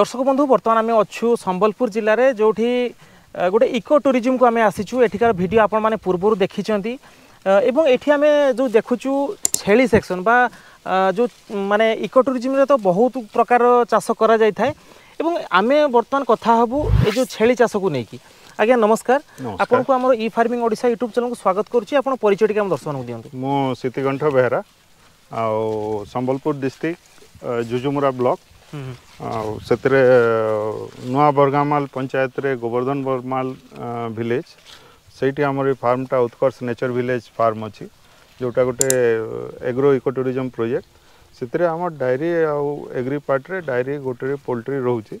দর্শক বন্ধু বর্তমান আমি অছু সম্বলপুর জেলার যেটি গোটে ইকো ট্যুরিজম কু আমি আসিছু এঠিকার ভিডিও আপন মানে পূর্ব দেখিছেন এবং এটি আমি যে দেখুছু ছেড়ি সেকশন বা যে মানে ইকো ট্যুরিজমে তো বহুত প্রকার চাষ করা যাই থাকে এবং আমি বর্তমান কথা হবু এই যে ছেড়ি চাষক নেই আজ্ঞা নমস্কার আপনার আমার e farming Odisha YouTube channel স্বাগত করছি আপনার পরিচয় টিকি আমার দর্শক দিও মু শীতিকণ্ঠ বেহেরা আ সম্বলপুর ডিস্ট্রিক্ট জুজুমুরা ব্লক से नुआ बरगामाल पंचायत रे गोवर्धन बरमाल भिलेज से फार्मा उत्कर्ष नेचर भिलेज फार्म अच्छी जोटा गोटे एग्रो इको टूरीजम प्रोजेक्ट से आम डायरी आग्री पार्ट्रे डायरी गोटे पोल्ट्री रोचे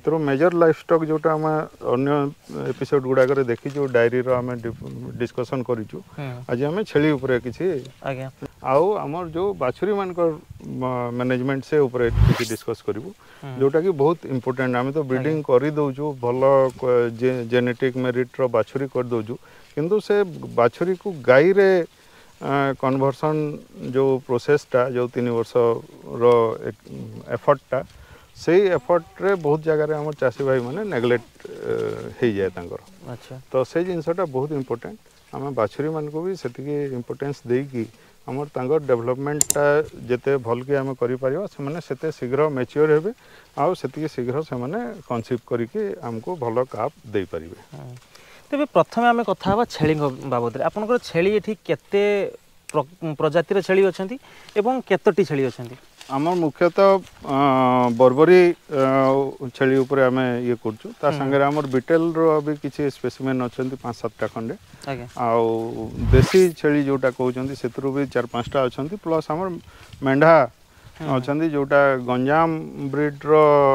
से मेजर लाइफ स्टक् जो अन्य एपिसोड गुड़ाक देखी जो डायरी रिस्कसन कर छेली ଆଉ ଆମର ଯେଉଁ ବାଛୁରୀମାନଙ୍କର ମ୍ୟାନେଜମେଣ୍ଟ ସେ ଉପରେ କିଛି ଡିସ୍କସ୍ କରିବୁ ଯେଉଁଟାକି ବହୁତ ଇମ୍ପୋର୍ଟାଣ୍ଟ ଆମେ ତ ବ୍ରିଡିଂ କରିଦେଉଛୁ ଭଲ ଜେନେଟିକ୍ ମେରିଟ୍ର ବାଛୁରୀ କରିଦେଉଛୁ କିନ୍ତୁ ସେ ବାଛୁରୀକୁ ଗାଈରେ କନଭର୍ସନ୍ ଯେଉଁ ପ୍ରୋସେସ୍ଟା ଯେଉଁ ତିନି ବର୍ଷର ଏଫର୍ଟଟା ସେଇ ଏଫର୍ଟରେ ବହୁତ ଜାଗାରେ ଆମ ଚାଷୀ ଭାଇମାନେ ନେଗ୍ଲେକ୍ଟ ହେଇଯାଏ ତାଙ୍କର ତ ସେଇ ଜିନିଷଟା ବହୁତ ଇମ୍ପୋର୍ଟାଣ୍ଟ ଆମେ ବାଛୁରୀମାନଙ୍କୁ ବି ସେତିକି ଇମ୍ପୋର୍ଟାନ୍ସ ଦେଇକି ଆମର ତାଙ୍କର ଡେଭଲପମେଣ୍ଟଟା ଯେତେ ଭଲକି ଆମେ କରିପାରିବା ସେମାନେ ସେତେ ଶୀଘ୍ର ମେଚ୍ୟୋର୍ ହେବେ ଆଉ ସେତିକି ଶୀଘ୍ର ସେମାନେ କନସିଭ୍ କରିକି ଆମକୁ ଭଲ କାପ୍ ଦେଇପାରିବେ ତେବେ ପ୍ରଥମେ ଆମେ କଥା ହେବା ଛେଳିଙ୍କ ବାବଦରେ ଆପଣଙ୍କର ଛେଳି ଏଠି କେତେ ପ୍ରଜାତିର ଛେଳି ଅଛନ୍ତି ଏବଂ କେତୋଟି ଛେଳି ଅଛନ୍ତି आम मुख्यतः बर्बरी छेली आम ये करेंगे आम बिटेल रि अच्छा पाँच सतटा खंडे आसी छेली जोटा कौन से भी चार पाँचटा अच्छा प्लस आम मेढ़ा अच्छा जोटा गंजाम ब्रिड्र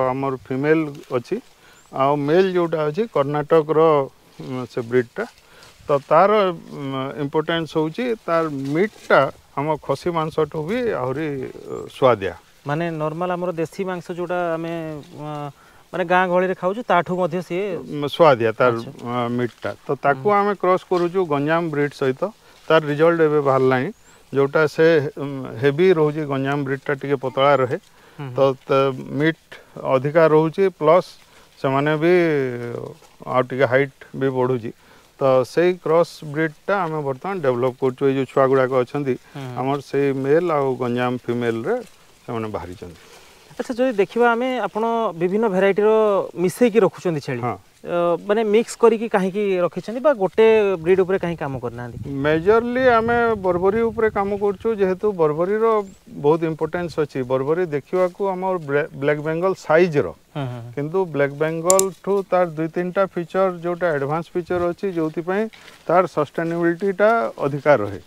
आम फिमेल अच्छी आ मेल जोटा अच्छे कर्णाटक से तो तार इम्पोर्टेन्स हूँ तार मीटा आम खसी मंस टू भी आहरी स्वादिया माने नॉर्मल हमर देसी मांस जोटा हमें माने गां घोळी रे खाउछु स्वादिया तार मीटटा तो ताकू हमें क्रॉस करूछु गंजाम ब्रिड सहित तार रिजल्ट एबे बाहर लाई जोटा से हेवी रहूछि गंजाम ब्रीडटा टिके पतला रहे तो मीट अधिका रहूछि प्लस से मैंने भी आउ हाइट भी बढ़ूछि তো ସେଇ କ୍ରସ୍ ବ୍ରିଡ଼୍ଟା ଆମେ ବର୍ତ୍ତମାନ ଡେଭଲପ୍ କରୁଛୁ ଏଇ ଯେଉଁ ଛୁଆ ଗୁଡ଼ାକ ଅଛନ୍ତି ଆମର ସେଇ ମେଲ୍ ଆଉ ଗଞ୍ଜାମ ଫିମେଲ୍ରେ ସେମାନେ ବାହାରିଛନ୍ତି ଆଚ୍ଛା ଯଦି ଦେଖିବା ଆମେ ଆପଣ ବିଭିନ୍ନ ଭେରାଇଟିର ମିଶେଇକି ରଖୁଛନ୍ତି ଛେଳି ହଁ ମାନେ ମିକ୍ସ କରିକି କାହିଁକି ରଖିଛନ୍ତି ବା ଗୋଟେ ବ୍ରିଡ୍ ଉପରେ କାହିଁକି କାମ କରିନାହାନ୍ତି ମେଜରଲି ଆମେ ବର୍ବରୀ ଉପରେ କାମ କରୁଛୁ ଯେହେତୁ ବର୍ବରୀର ବହୁତ ଇମ୍ପୋର୍ଟାନ୍ସ ଅଛି ବର୍ବରୀ ଦେଖିବାକୁ ଆମର ବ୍ଲାକ୍ ବେଙ୍ଗଲ ସାଇଜ୍ର କିନ୍ତୁ ବ୍ଲାକ୍ ବେଙ୍ଗଲଠୁ ତାର ଦୁଇ ତିନିଟା ଫିଚର ଯେଉଁଟା ଆଡ଼ଭାନ୍ସ ଫିଚର ଅଛି ଯେଉଁଥିପାଇଁ ତାର ସଷ୍ଟେନେବିଲିଟିଟା ଅଧିକା ରହେ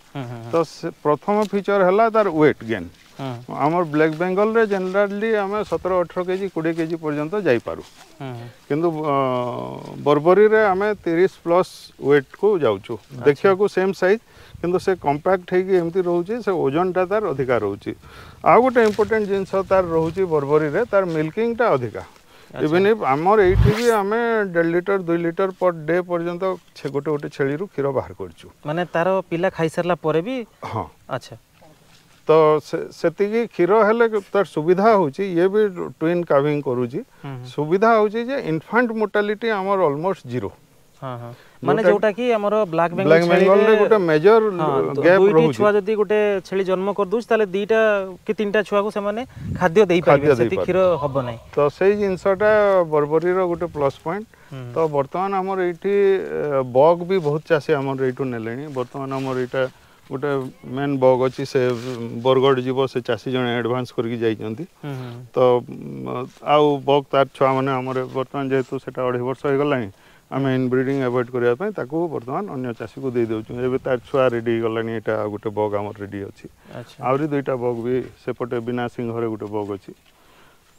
ତ ପ୍ରଥମ ଫିଚର ହେଲା ତାର ୱେଟ୍ ଗେନ୍ আমার ব্ল্যাক বেঙ্গলরে জেনারেলি আমি সতেরো অঠর কেজি কোড়িয়ে কেজি পর্যন্ত যাইপারু কিন্তু বর্বরীরে আমি তিরিশ প্লস ওয়েট কু যাচ্ছু দেখা সেম সাইজ কিন্তু সে কম্প্যাক্ট হয়ে এমতি রয়েছে সে ওজনটা তার অধিকা রয়েছে আউ গোটে ইম্পর্টেন্ট জিনিস তার রয়েছে বর্বরীরে তার মিল্কিংটা অধিকা ইভেন ইফ আমার এইটি বি আমি দেড় লিটর দুই লিটর পর ডে পর্যন্ত গোটে গোটে ছেড়ি ক্ষীর বাহার করছু মানে তার পিলা খাই সারা পরে বি হ্যাঁ আচ্ছা तो सेतिकी क्षीर हेले तार सुविधा होची ये भी ट्विन काविंग करूची सुविधा होची जे इन्फांट मोर्टालिटी आमर ऑलमोस्ट जीरो মানে যেটা কি আমার ব্ল্যাক বেঙ্গল ব্ল্যাক বেঙ্গল রে গোটে মেজর গ্যাপ রহুছি দুইটি ছুয়া যদি গোটে ছেলে জন্ম কর দুছ তাহলে দুইটা কি তিনটা ছুয়া কো সেমানে খাদ্য দেই পারবে সেতি ক্ষীর হব নাই তো সেই জিনিসটা বরবরি র গোটে প্লাস পয়েন্ট তো বর্তমান আমার এইটি বগ বি বহুত চাষী আমার এইটু নেলেনি বর্তমান আমার এইটা ଗୋଟେ ମେନ୍ ବଗ୍ ଅଛି ସେ ବରଗଡ଼ ଯିବ ସେ ଚାଷୀ ଜଣେ ଆଡ଼ଭାନ୍ସ କରିକି ଯାଇଛନ୍ତି ତ ଆଉ ବଗ୍ ତାର ଛୁଆମାନେ ଆମର ବର୍ତ୍ତମାନ ଯେହେତୁ ସେଟା ଅଢ଼େଇ ବର୍ଷ ହେଇଗଲାଣି ଆମେ ଇନବ୍ରିଡ଼ିଂ ଆଭଏଡ଼୍ କରିବା ପାଇଁ ତାକୁ ବର୍ତ୍ତମାନ ଅନ୍ୟ ଚାଷୀକୁ ଦେଇ ଦେଉଛୁ ଏବେ ତାର ଛୁଆ ରେଡ଼ି ହେଇଗଲାଣି ଏଇଟା ଗୋଟେ ବଗ୍ ଆମର ରେଡ଼ି ଅଛି ଆହୁରି ଦୁଇଟା ବଗ୍ ବି ସେପଟେ ବିନା ସିଂହରେ ଗୋଟେ ବଗ୍ ଅଛି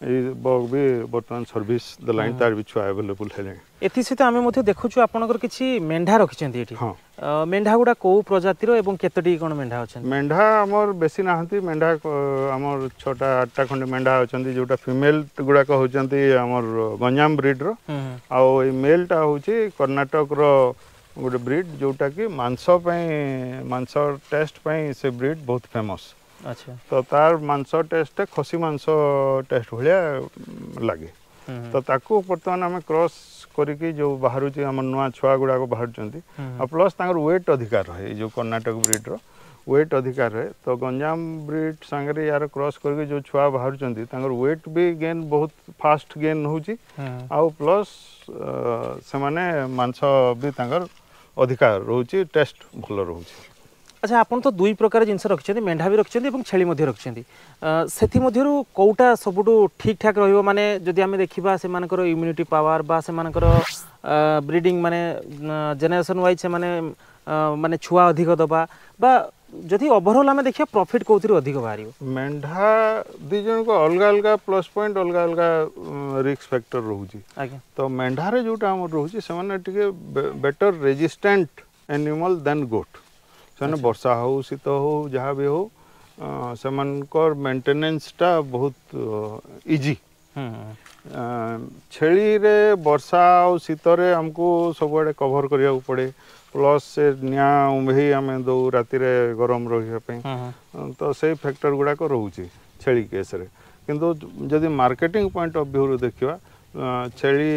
बग भी बर्तमान सर्विस द लाइन तार भी छुआ अवेलेबल हेले एथि सहित आमे मध्ये देखुछु आपनकर किछि मेंढा रखिछन्ति एठी हां मेंढा गुडा को प्रजाति रो एवं केतटी कोन मेंढा अछन मेंढा हमर बेसी नाहंती मेंढा हमर छोटा आठटा खंडे मेंढा अछन्ति जोटा फीमेल गुडा को होचन्ति हमर गंजाम ब्रीड रो आ ए मेल टा होछि कर्नाटक रो गोटे ब्रीड जोटा कि मांस बहुत फेमस अच्छा। तो तार मंस टेस्ट खसी मंस टेस्ट भाया लगे हम्म, हम्म। तो ताकू बर्तमान आम क्रस कर बाहर नुआ छुआ गुड़ाक बाहर हम्म, प्लस वेट अधिकार रहे जो कर्णाटक ब्रिड्र रेट अधिकार रहे तो गंजाम ब्रिड सांगे यार क्रस करके जो छुआ बाहर वेट भी गेन बहुत फास्ट गेन हो प्लस से मैंने मंस भी अधिकार रोचे टेस्ट भल रोचे अच्छा आपन तो दुई प्रकार जिन रखी मेढ़ा भी रखिंट छेली रखिंट से कौटा सब ठीक ठाक रे जदि आम देखा से मानकर इम्यूनिटी पावर से मानकर ब्रिडिंग मानने जेनेसन व्वज से मैंने मानने छुआ अधिक दबा जदि ओभरअल आम देखिए प्रफिट कौन अधिक बाहर मेढ़ा दिज अलग अलग प्लस पॉइंट अलग अलग रिक्स फैक्टर रोज तो मेढ़ा जो रोचे से बेटर रेजिस्टेंट एनिमल दे गोट ସେମାନେ ବର୍ଷା ହେଉ ଶୀତ ହେଉ ଯାହା ବି ହେଉ ସେମାନଙ୍କର ମେଣ୍ଟେନାନ୍ସଟା ବହୁତ ଇଜି ଛେଳିରେ ବର୍ଷା ଆଉ ଶୀତରେ ଆମକୁ ସବୁଆଡ଼େ କଭର୍ କରିବାକୁ ପଡ଼େ ପ୍ଲସ୍ ସେ ନିଆଁ ଉଭେଇ ଆମେ ଦେଉ ରାତିରେ ଗରମ ରହିବା ପାଇଁ ତ ସେଇ ଫ୍ୟାକ୍ଟର ଗୁଡ଼ାକ ରହୁଛି ଛେଳି କେସ୍ରେ କିନ୍ତୁ ଯଦି ମାର୍କେଟିଂ ପଏଣ୍ଟ ଅଫ୍ ଭ୍ୟୁରୁ ଦେଖିବା ଛେଳି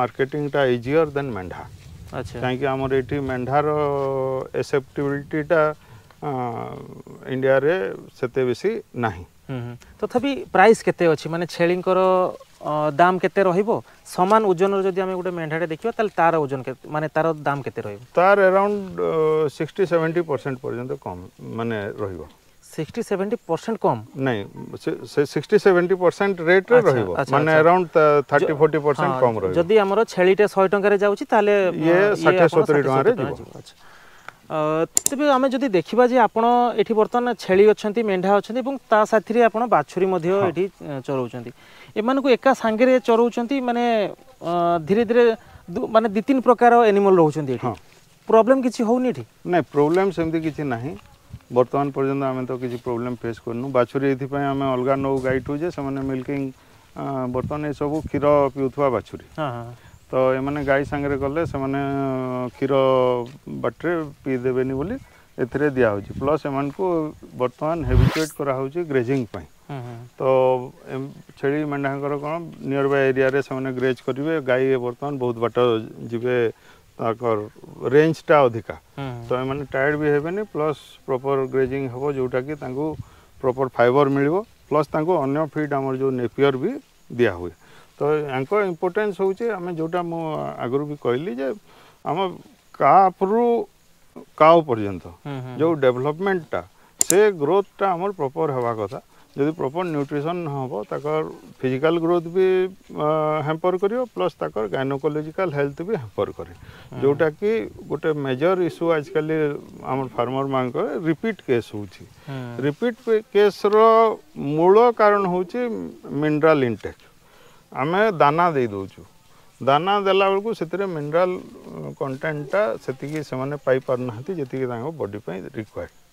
ମାର୍କେଟିଂଟା ଇଜିଅର୍ ଦେନ୍ ମେଣ୍ଢା କାହିଁକି ଆମର ଏଠି ମେଣ୍ଢାର ଏସେପ୍ଟିବିଲିଟିଟା ଇଣ୍ଡିଆରେ ସେତେ ବେଶୀ ନାହିଁ ତଥାପି ପ୍ରାଇସ୍ କେତେ ଅଛି ମାନେ ଛେଳିଙ୍କର দাম কেতে রহব সমান ওজনর যদি আমি গোটে মেঢাটে দেখিবা তাহলে তার ওজন মানে তার দাম কেতে রহব তার অ্যারাউন্ড সিক্সটি সেভেন্টি পরসেন্ট পর্যন্ত কম মানে রহব সিক্সটি সেভেন্টি ପରସେଣ୍ଟ କମ୍ ନାଇଁ ସିକ୍ସଟି ସେଭେଣ୍ଟି ପରସେଣ୍ଟ ରେଟ୍ରେ ରହିବ ମାନେ ଆରାଉଣ୍ଡ ଥାର୍ଟି ଫୋର୍ଟି ପରସେଣ୍ଟ କମ୍ ରହିବ ଯଦି ଆମର ଛେଳିଟା ଶହେ ଟଙ୍କାରେ ଯାଉଛି ତାହେଲେ ଇଏ ଷାଠିଏ ସତୁରି ଟଙ୍କାରେ ଯିବ ତେବେ ଆମେ ଯଦି ଦେଖିବା ଯେ ଆପଣ ଏଠି ବର୍ତ୍ତମାନ ଛେଳି ଅଛନ୍ତି ମେଣ୍ଢା ଅଛନ୍ତି ଏବଂ ତା ସାଥିରେ ଆପଣ ବାଛୁରୀ ମଧ୍ୟ ଏଠି ଚରାଉଛନ୍ତି ଏମାନଙ୍କୁ ଏକା ସାଙ୍ଗରେ ଚରାଉଛନ୍ତି ମାନେ ଧୀରେ ଧୀରେ ମାନେ ଦୁଇ ତିନି ପ୍ରକାର ଏନିମଲ୍ ରହୁଛନ୍ତି ଏଠି ପ୍ରୋବ୍ଲେମ୍ କିଛି ହେଉନି ଏଠି ନାଇଁ ପ୍ରୋବ୍ଲେମ୍ ସେମିତି କିଛି ନାହିଁ बर्तमान पर्यटन आम तो किसी प्रोब्लेम फेस करनु बाछुरी ये अलग नौ गाई टू जे से मिल्किंग बर्तमान ये सब क्षीर पीऊ्वा बाछुरी हाँ, हाँ। तो ये गाई सांगे गले से क्षीर बाटे पीदेवे बोली ए प्लस हाँ, तो एम को बर्तमान हेबिटेट करा ग्रेजिंग तो छेली मेढ़ा कौन नियर बाय एरिया ग्रेज करेंगे गाई बर्तमान बहुत बाट जी ତାଙ୍କର ରେଞ୍ଜଟା ଅଧିକା ତ ଏମାନେ ଟାୟାର୍ଡ ବି ହେବେନି ପ୍ଲସ୍ ପ୍ରପର୍ ଗ୍ରେଜିଂ ହେବ ଯେଉଁଟାକି ତାଙ୍କୁ ପ୍ରପର୍ ଫାଇବର୍ ମିଳିବ ପ୍ଲସ୍ ତାଙ୍କୁ ଅନ୍ୟ ଫିଡ୍ ଆମର ଯେଉଁ ନେପିୟର୍ ବି ଦିଆହୁଏ ତ ୟାଙ୍କ ଇମ୍ପୋର୍ଟାନ୍ସ ହେଉଛି ଆମେ ଯେଉଁଟା ମୁଁ ଆଗରୁ ବି କହିଲି ଯେ ଆମ କାପ୍ରୁ କାଓ ପର୍ଯ୍ୟନ୍ତ ଯେଉଁ ଡେଭଲପମେଣ୍ଟଟା ସେ ଗ୍ରୋଥଟା ଆମର ପ୍ରପର୍ ହେବା କଥା जब प्रपर न्यूट्रिशन हम तक फिजिकाल ग्रोथ भी हैंपर कर प्लस तक गायनोकोलोजिकाल हेल्थ भी हैंपर कै हाँ। जोटा कि गोटे मेजर इश्यू आज कल आम फार्मर मान रिपीट केस हो रिपीट केस रूल कारण हूँ मिनराल इनटेक् आम दाना दे दौ दाना देला बेलू से मिनराल कंटेन्टा से पार ना जी बडी रिक्वयर्ड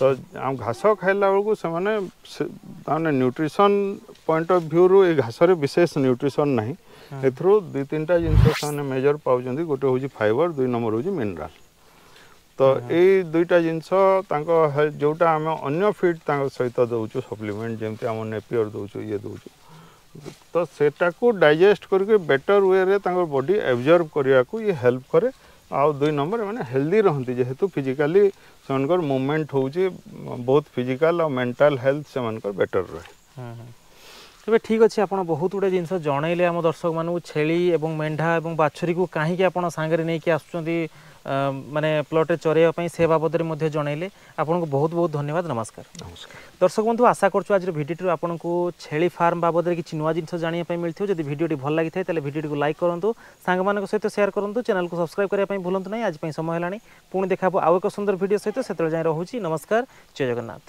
तो आम घास खाइला बेलू से मैंने न्यूट्रिशन पॉइंट अफ भ्यूरु ये घास विशेष न्यूट्रिशन ना ଏଥିରୁ ଦୁଇ ତିନିଟା ଜିନିଷ ସେମାନେ ମେଜର ପାଉଛନ୍ତି ଗୋଟେ ହେଉଛି ଫାଇବର ଦୁଇ ନମ୍ବର ହେଉଛି ମିନେରାଲ ତ ଏଇ ଦୁଇଟା ଜିନିଷ ତାଙ୍କ ଯେଉଁଟା ଆମେ ଅନ୍ୟ ଫିଡ୍ ତାଙ୍କ ସହିତ ଦେଉଛୁ ସପ୍ଲିମେଣ୍ଟ ଯେମିତି ଆମ ନେପିୟର ଦେଉଛୁ ଇଏ ଦେଉଛୁ ତ ସେଟାକୁ ଡାଇଜେଷ୍ଟ କରିକି ବେଟର ୱେରେ ତାଙ୍କ ବଡି ଆବଜର୍ଭ କରିବାକୁ ଇଏ ହେଲ୍ପ କରେ आउ दुई नंबर मैंने हेल्दी रहती जेहेतु फिजिकाली से मुभमेंट हो बहुत फिजिकाल और मेंटाल हेल्थ से बेटर रहे ତେବେ ଠିକ୍ ଅଛି ଆପଣ ବହୁତ ଗୁଡ଼ିଏ ଜିନିଷ ଜଣେଇଲେ ଆମ ଦର୍ଶକମାନଙ୍କୁ ଛେଳି ଏବଂ ମେଣ୍ଢା ଏବଂ ବାଛୁରୀକୁ କାହିଁକି ଆପଣ ସାଙ୍ଗରେ ନେଇକି ଆସୁଛନ୍ତି ମାନେ ପ୍ଲଟ୍ରେ ଚରାଇବା ପାଇଁ ସେ ବାବଦରେ ମଧ୍ୟ ଜଣାଇଲେ ଆପଣଙ୍କୁ ବହୁତ ବହୁତ ଧନ୍ୟବାଦ ନମସ୍କାର ନମସ୍କାର ଦର୍ଶକ ବନ୍ଧୁ ଆଶା କରୁଛୁ ଆଜିର ଭିଡ଼ିଓଟିରୁ ଆପଣଙ୍କୁ ଛେଳି ଫାର୍ମ ବାବଦରେ କିଛି ନୂଆ ଜିନିଷ ଜାଣିବା ପାଇଁ ମିଳିଥିବ ଯଦି ଭିଡ଼ିଓଟି ଭଲ ଲାଗିଥାଏ ତାହେଲେ ଭିଡ଼ିଓଟିକୁ ଲାଇକ୍ କରନ୍ତୁ ସାଙ୍ଗମାନଙ୍କ ସହିତ ସେୟାର କରନ୍ତୁ ଚ୍ୟାନେଲକୁ ସବସ୍କ୍ରାଇବ୍ କରିବା ପାଇଁ ଭୁଲନ୍ତୁ ନାହିଁ ଆଜି ପାଇଁ ସମୟ ହେଲାଣି ପୁଣି ଦେଖାହେବ ଆଉ ଏକ ସୁନ୍ଦର ଭିଡ଼ିଓ ସହିତ ସେତେବେଳେ ଯାଇ ରହୁଛି ନମସ୍କାର ଜୟ ଜଗନ୍ନାଥ